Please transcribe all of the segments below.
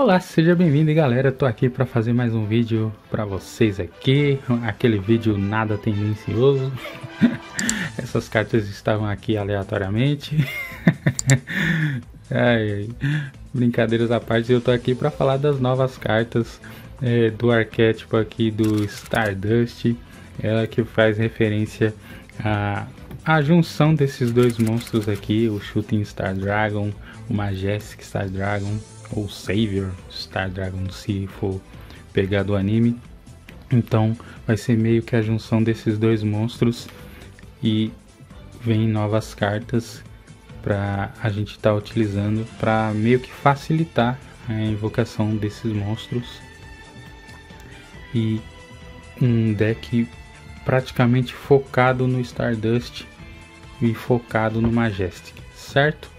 Olá, seja bem-vindo galera, tô aqui para fazer mais um vídeo para vocês aqui, aquele vídeo nada tendencioso, essas cartas estavam aqui aleatoriamente, ai, brincadeiras à parte, eu tô aqui para falar das novas cartas é, do arquétipo aqui do Stardust, ela que faz referência à, à junção desses dois monstros aqui, o Shooting Star Dragon, o Majestic Star Dragon, ou Savior Star Dragon se for pegar do anime. Então vai ser meio que a junção desses dois monstros e vem novas cartas para a gente estar tá utilizando para meio que facilitar a invocação desses monstros e um deck praticamente focado no Stardust e focado no Majestic, certo?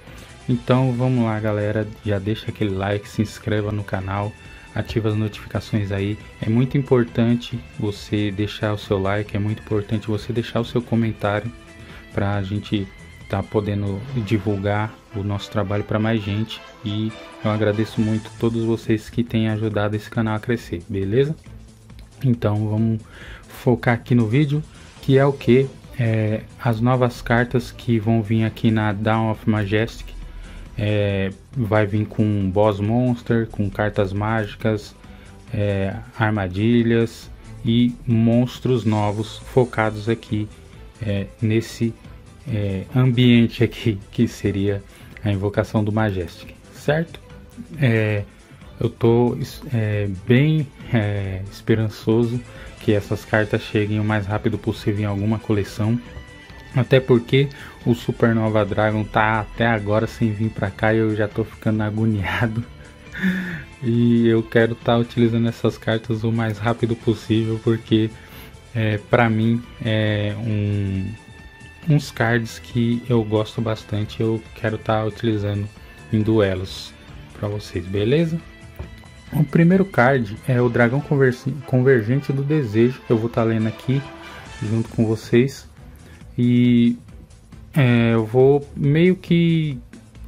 Então vamos lá galera, já deixa aquele like, se inscreva no canal, ativa as notificações aí. É muito importante você deixar o seu like, é muito importante você deixar o seu comentário para a gente estar tá podendo divulgar o nosso trabalho para mais gente. E eu agradeço muito todos vocês que têm ajudado esse canal a crescer, beleza? Então vamos focar aqui no vídeo, que é o que? É, as novas cartas que vão vir aqui na Down of Majestic é, vai vir com boss monster, com cartas mágicas, é, armadilhas e monstros novos focados aqui é, nesse é, ambiente aqui que seria a invocação do Majestic, certo? É, eu tô é, bem esperançoso que essas cartas cheguem o mais rápido possível em alguma coleção até porque o Supernova Dragon tá até agora sem vir pra cá e eu já tô ficando agoniado. e eu quero estar tá utilizando essas cartas o mais rápido possível porque é, para mim é um, uns cards que eu gosto bastante eu quero estar tá utilizando em duelos para vocês, beleza? O primeiro card é o Dragão Convergente do Desejo, que eu vou estar tá lendo aqui junto com vocês. E é, eu vou meio que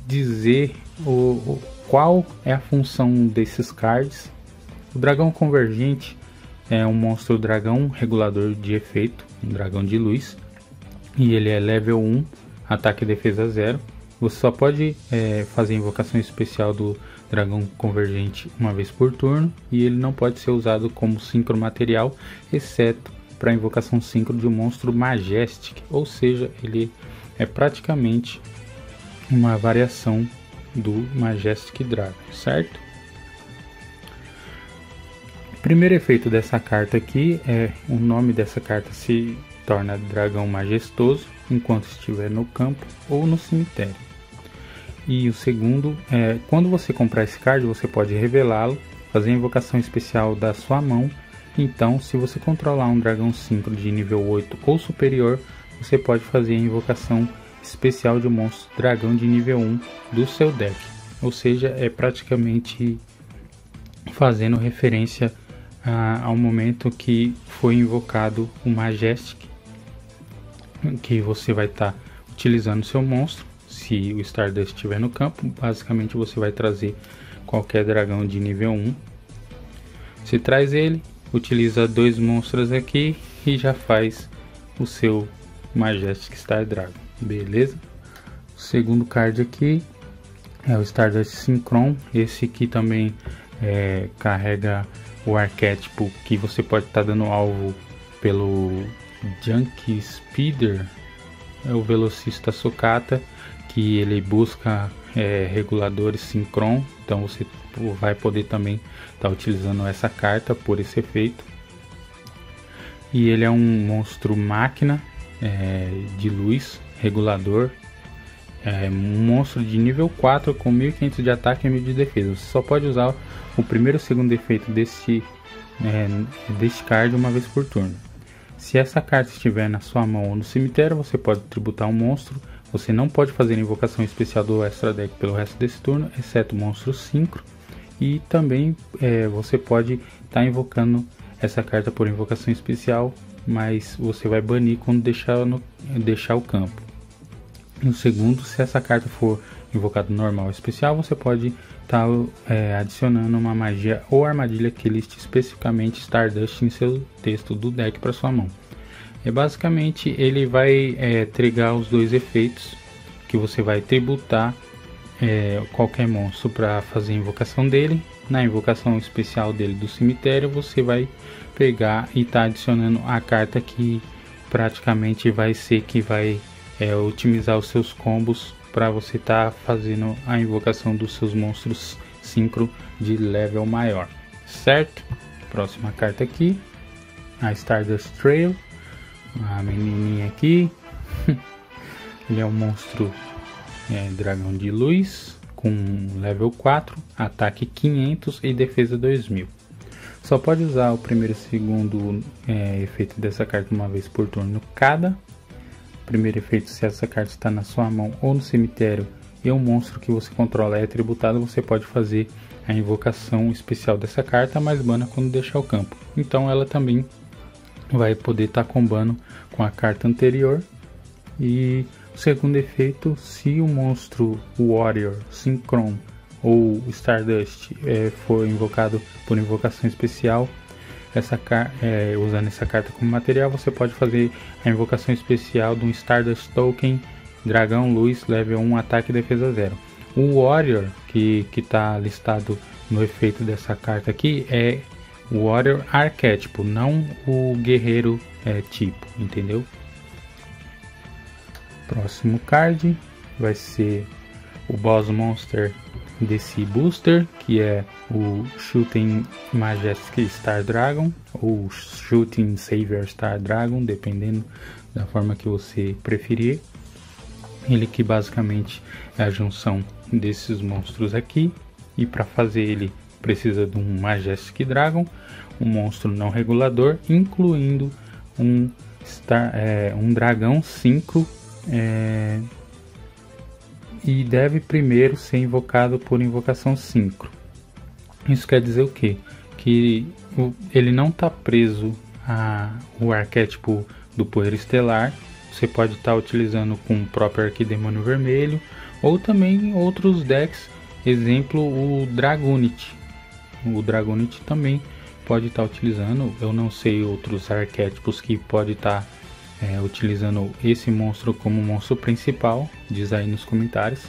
dizer o, o, qual é a função desses cards. O dragão convergente é um monstro dragão regulador de efeito, um dragão de luz, e ele é level 1, ataque e defesa 0. Você só pode é, fazer invocação especial do dragão convergente uma vez por turno e ele não pode ser usado como sincro material, exceto para a invocação síncro de um monstro Majestic, ou seja, ele é praticamente uma variação do Majestic Dragon, certo? Primeiro efeito dessa carta aqui é o nome dessa carta se torna Dragão Majestoso enquanto estiver no campo ou no cemitério. E o segundo é quando você comprar esse card, você pode revelá-lo, fazer a invocação especial da sua mão então, se você controlar um dragão síncro de nível 8 ou superior, você pode fazer a invocação especial de um monstro dragão de nível 1 do seu deck. Ou seja, é praticamente fazendo referência a, ao momento que foi invocado o Majestic, que você vai estar tá utilizando seu monstro. Se o Stardust estiver no campo, basicamente você vai trazer qualquer dragão de nível 1. Você traz ele, utiliza dois monstros aqui e já faz o seu Majestic Star Dragon, beleza? O segundo card aqui é o Stardust Synchron, esse aqui também é, carrega o arquétipo que você pode estar tá dando alvo pelo Junkie Speeder, é o velocista Socata, que ele busca é, reguladores Synchron, então você vai poder também estar tá utilizando essa carta por esse efeito. E ele é um monstro máquina é, de luz, regulador. É um monstro de nível 4 com 1500 de ataque e 1000 de defesa. Você só pode usar o primeiro e o segundo efeito desse, é, card uma vez por turno. Se essa carta estiver na sua mão ou no cemitério, você pode tributar um monstro. Você não pode fazer invocação especial do extra deck pelo resto desse turno, exceto monstro synchro e também é, você pode estar tá invocando essa carta por invocação especial, mas você vai banir quando deixar, no, deixar o campo. No segundo, se essa carta for invocada normal ou especial, você pode tá é, adicionando uma magia ou armadilha que liste especificamente Stardust em seu texto do deck para sua mão. É basicamente ele vai é, trigar os dois efeitos que você vai tributar é, qualquer monstro para fazer a invocação dele. Na invocação especial dele do cemitério, você vai pegar e tá adicionando a carta que praticamente vai ser que vai é, otimizar os seus combos para você estar tá fazendo a invocação dos seus monstros sincro de level maior, certo? Próxima carta aqui, a Stardust Trail, a menininha aqui, ele é um monstro é, dragão de luz com level 4, ataque 500 e defesa 2000. Só pode usar o primeiro e segundo é, efeito dessa carta uma vez por turno cada. Primeiro efeito, se essa carta está na sua mão ou no cemitério e o monstro que você controla é tributado, você pode fazer a invocação especial dessa carta, mais mana quando deixar o campo. Então ela também vai poder estar tá combando com a carta anterior. E o segundo efeito, se o monstro Warrior Synchron ou Stardust é, for invocado por invocação especial, essa é, usando essa carta como material, você pode fazer a invocação especial de um Stardust Token, Dragão Luz, level 1, ataque e defesa 0. O Warrior, que está listado no efeito dessa carta aqui, é o Warrior arquétipo, não o guerreiro é, tipo, entendeu? Próximo card vai ser o Boss Monster desse booster, que é o Shooting Majestic Star Dragon ou Shooting Savior Star Dragon, dependendo da forma que você preferir. Ele que basicamente é a junção desses monstros aqui e para fazer ele precisa de um Majestic Dragon, um monstro não regulador, incluindo um, star, é, um dragão 5 é, e deve primeiro ser invocado por invocação síncro. Isso quer dizer o quê? Que ele não está preso ao arquétipo do poder estelar. Você pode estar tá utilizando com o próprio Arquidemônio Vermelho ou também outros decks, exemplo o Dragonite. O Dragonite também pode estar tá utilizando. Eu não sei outros arquétipos que pode estar tá é, utilizando esse monstro como monstro principal, diz aí nos comentários.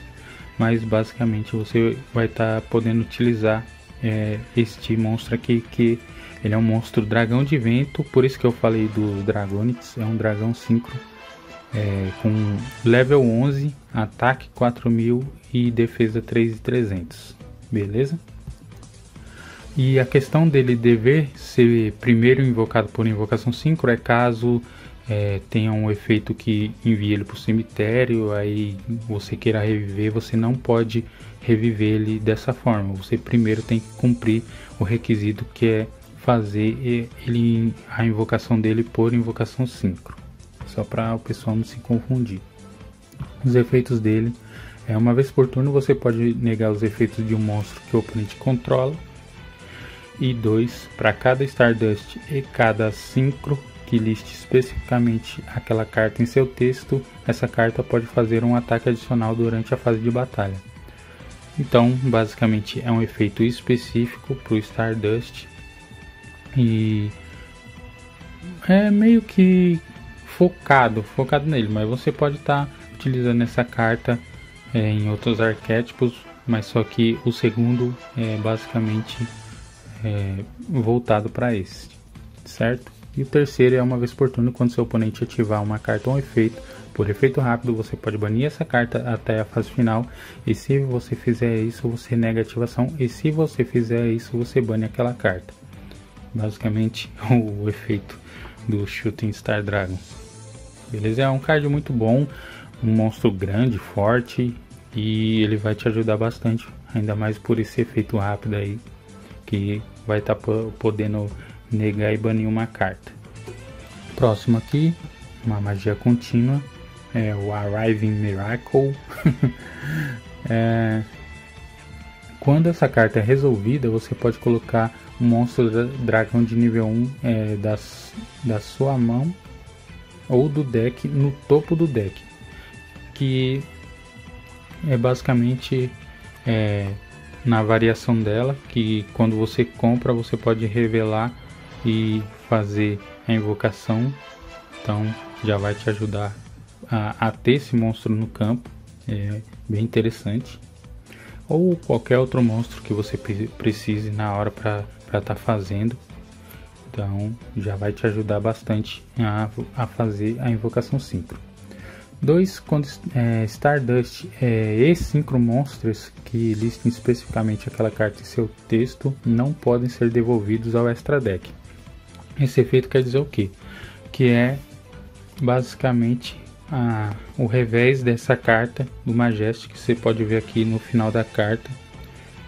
Mas basicamente você vai estar tá podendo utilizar é, este monstro aqui que ele é um monstro dragão de vento, por isso que eu falei dos Dragonites, é um dragão síncro é, com level 11, ataque 4000 e defesa 3300, beleza? E a questão dele dever ser primeiro invocado por invocação síncro é caso é, tenha um efeito que envie ele para o cemitério, aí você queira reviver, você não pode reviver ele dessa forma. Você primeiro tem que cumprir o requisito que é fazer ele a invocação dele por invocação síncro, só para o pessoal não se confundir. Os efeitos dele é uma vez por turno você pode negar os efeitos de um monstro que o oponente controla. E dois para cada Stardust e cada Synchro que liste especificamente aquela carta em seu texto, essa carta pode fazer um ataque adicional durante a fase de batalha. Então, basicamente, é um efeito específico para o Stardust e é meio que focado, focado nele, mas você pode estar tá utilizando essa carta é, em outros arquétipos, mas só que o segundo é basicamente é, voltado para esse, certo? E o terceiro é uma vez por turno quando seu oponente ativar uma carta ou um efeito. Por efeito rápido, você pode banir essa carta até a fase final. E se você fizer isso, você nega a ativação. E se você fizer isso, você bane aquela carta. Basicamente, o efeito do Shooting Star Dragon. Beleza? É um card muito bom. Um monstro grande, forte. E ele vai te ajudar bastante. Ainda mais por esse efeito rápido aí. Que vai estar tá podendo negar e banir uma carta. Próximo aqui, uma magia contínua, é o Arriving Miracle. é, quando essa carta é resolvida, você pode colocar um monstro dragão de nível 1 é, das, da sua mão ou do deck no topo do deck, que é basicamente é, na variação dela, que quando você compra você pode revelar e fazer a invocação. Então já vai te ajudar a, a ter esse monstro no campo. É bem interessante. Ou qualquer outro monstro que você precise na hora para estar tá fazendo. Então já vai te ajudar bastante a, a fazer a invocação síncro. 2. Quando é, Stardust é, e Synchro Monsters que listem especificamente aquela carta em seu texto não podem ser devolvidos ao Extra Deck. Esse efeito quer dizer o que? Que é basicamente a, o revés dessa carta do Majestic que você pode ver aqui no final da carta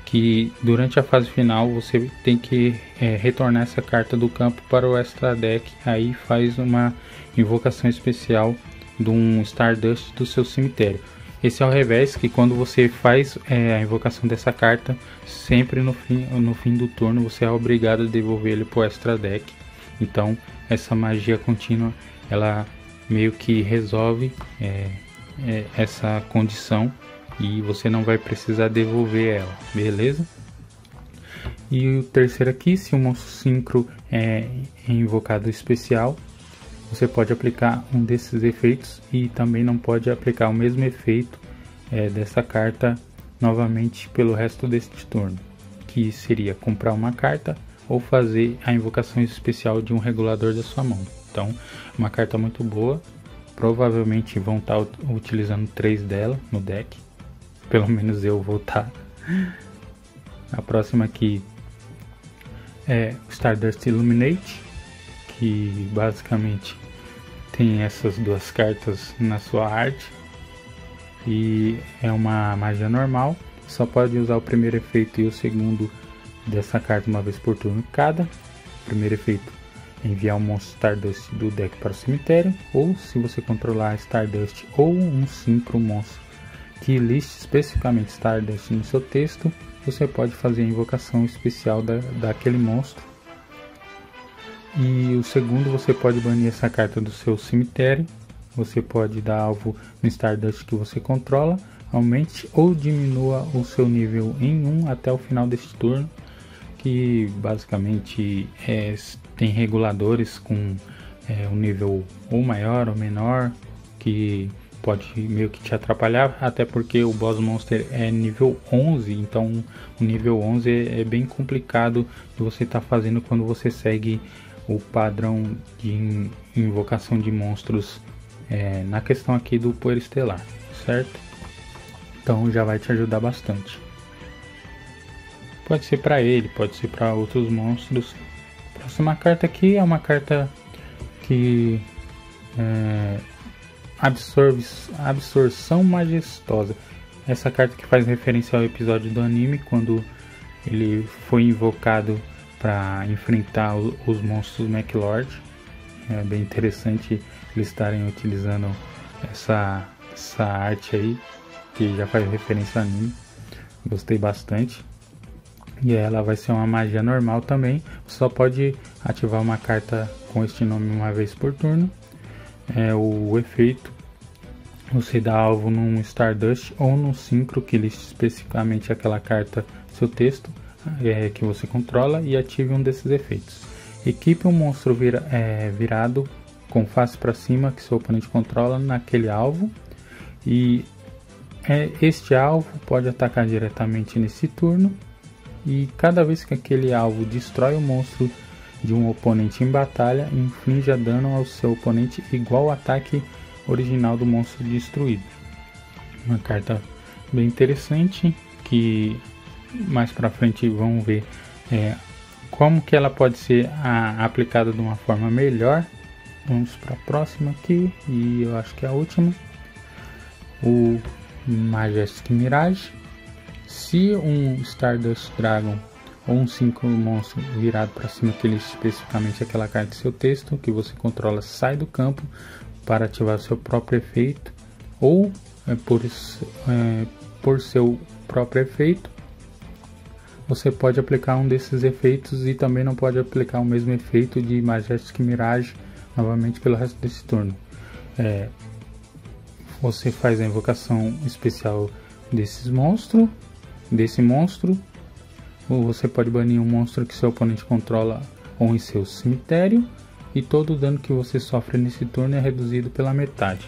que durante a fase final você tem que é, retornar essa carta do campo para o extra deck aí faz uma invocação especial de um Stardust do seu cemitério esse é o revés que quando você faz é, a invocação dessa carta sempre no fim, no fim do turno você é obrigado a devolver ele para o extra deck então essa magia contínua ela meio que resolve é, é, essa condição e você não vai precisar devolver ela, beleza? E o terceiro aqui, se o monstro sincro é invocado especial, você pode aplicar um desses efeitos e também não pode aplicar o mesmo efeito é, dessa carta novamente pelo resto deste turno, que seria comprar uma carta ou fazer a invocação especial de um regulador da sua mão. Então, uma carta muito boa. Provavelmente vão estar utilizando três dela no deck. Pelo menos eu vou estar. A próxima aqui é Stardust Illuminate, que basicamente tem essas duas cartas na sua arte. E é uma magia normal, só pode usar o primeiro efeito e o segundo dessa carta uma vez por turno cada. O primeiro efeito enviar um monstro Stardust do deck para o cemitério, ou se você controlar Stardust ou um Synchro monstro que liste especificamente Stardust no seu texto, você pode fazer a invocação especial da, daquele monstro. E o segundo, você pode banir essa carta do seu cemitério. Você pode dar alvo no Stardust que você controla, aumente ou diminua o seu nível em 1 até o final deste turno, que basicamente é tem reguladores com é, um nível ou maior ou menor que pode meio que te atrapalhar, até porque o boss monster é nível 11, então o nível 11 é, é bem complicado de você estar tá fazendo quando você segue o padrão de invocação de monstros é, na questão aqui do poder estelar, certo? Então já vai te ajudar bastante. Pode ser para ele, pode ser para outros monstros, Próxima carta aqui é uma carta que é, absorve absorção majestosa. Essa carta que faz referência ao episódio do anime quando ele foi invocado para enfrentar os monstros MacLord. É bem interessante eles estarem utilizando essa, essa arte aí que já faz referência ao anime. Gostei bastante. E ela vai ser uma magia normal também. Você só pode ativar uma carta com este nome uma vez por turno. É o efeito. Você dá alvo num Stardust ou num Synchro que liste especificamente aquela carta, seu texto, é, que você controla e ative um desses efeitos. Equipe um monstro vira, é, virado com face para cima que seu oponente controla naquele alvo. E é, este alvo pode atacar diretamente nesse turno e cada vez que aquele alvo destrói o monstro de um oponente em batalha, inflige dano ao seu oponente igual ao ataque original do monstro destruído. Uma carta bem interessante que mais para frente vamos ver é, como que ela pode ser a, aplicada de uma forma melhor. Vamos para a próxima aqui e eu acho que é a última. O Majestic Mirage se um Stardust Dragon ou um 5 monstro virado para cima que ele especificamente aquela carta de seu texto que você controla sai do campo para ativar seu próprio efeito ou é, por, é, por seu próprio efeito você pode aplicar um desses efeitos e também não pode aplicar o mesmo efeito de Majestic Mirage novamente pelo resto desse turno. É, você faz a invocação especial desses monstros desse monstro. Ou você pode banir um monstro que seu oponente controla ou em seu cemitério. E todo o dano que você sofre nesse turno é reduzido pela metade.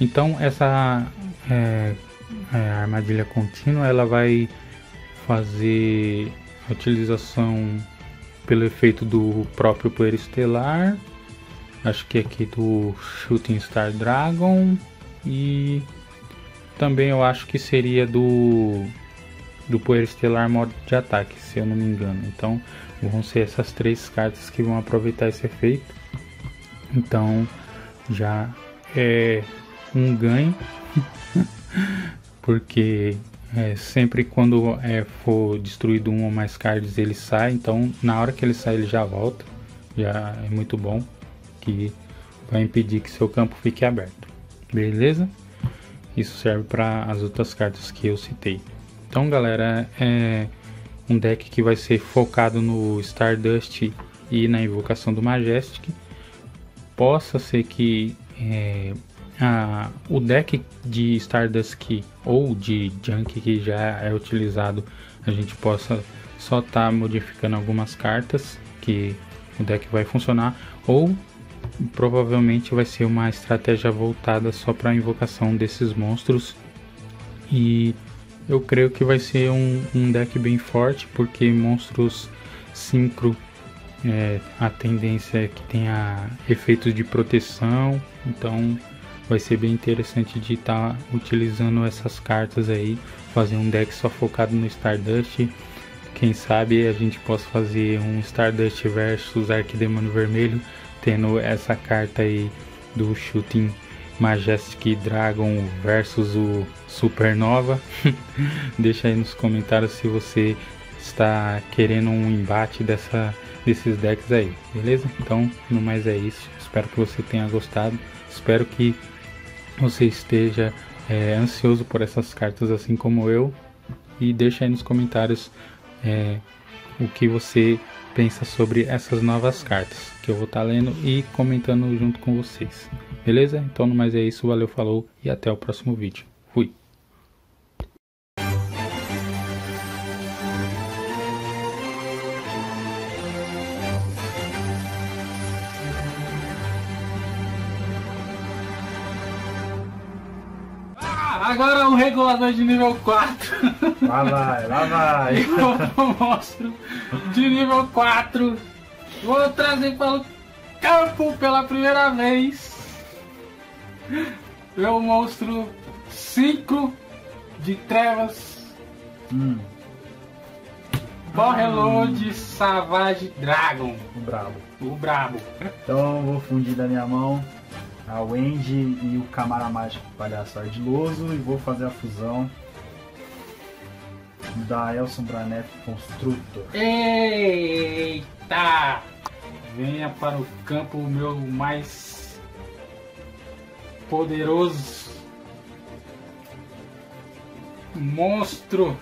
Então essa é, é, armadilha contínua ela vai fazer a utilização pelo efeito do próprio poder estelar. Acho que aqui do Shooting Star Dragon e também eu acho que seria do do poder estelar modo de ataque, se eu não me engano. Então vão ser essas três cartas que vão aproveitar esse efeito. Então já é um ganho, porque é, sempre quando é, for destruído um ou mais cards ele sai, então na hora que ele sai ele já volta, já é muito bom, que vai impedir que seu campo fique aberto, beleza? Isso serve para as outras cartas que eu citei. Então galera, é um deck que vai ser focado no Stardust e na invocação do Majestic. Possa ser que é, a, o deck de Stardust ou de Junk que já é utilizado, a gente possa só estar tá modificando algumas cartas que o deck vai funcionar ou provavelmente vai ser uma estratégia voltada só para a invocação desses monstros. E eu creio que vai ser um, um deck bem forte porque monstros sincro é, a tendência é que tenha efeitos de proteção então vai ser bem interessante de estar tá utilizando essas cartas aí, fazer um deck só focado no Stardust. Quem sabe a gente possa fazer um Stardust versus Arquidemônio Vermelho, tendo essa carta aí do Shooting Majestic Dragon versus o Supernova. Deixa aí nos comentários se você está querendo um embate dessa, desses decks aí, beleza? Então, no mais é isso. Espero que você tenha gostado. Espero que você esteja é, ansioso por essas cartas assim como eu e deixa aí nos comentários é, o que você pensa sobre essas novas cartas que eu vou estar tá lendo e comentando junto com vocês. Beleza? Então, no mais é isso, valeu, falou e até o próximo vídeo. Agora um regulador de nível 4. Lá vai, lá vai. Eu mostro de nível 4. Vou trazer para o campo pela primeira vez. Meu monstro 5 de trevas. Hum. Borreload hum. Savage Dragon. O brabo. O brabo. Então vou fundir da minha mão a Wendy e o Camara Mágico Palhaço Ardiloso e vou fazer a fusão da Elson Branef Constructor. Eita! Venha para o campo meu mais poderoso monstro.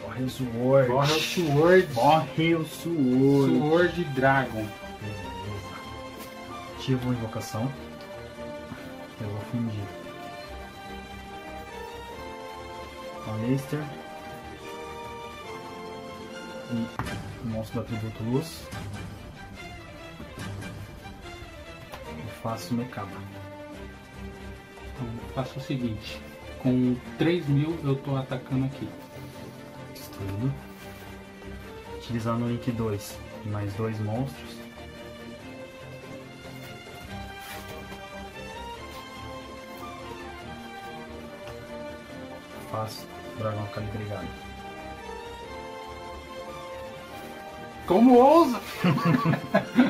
Morre o Sword. Morre o Sword. Morre o Sword. Sword Dragon ativo a invocação. Eu vou fingir. Aleister. E o monstro do atributo luz. E faço Mekaba. Então, faço o seguinte. Com 3 mil eu estou atacando aqui. Destruindo. Utilizando o link 2 mais dois monstros. Fácil. Dragão calibrigado. Como ousa?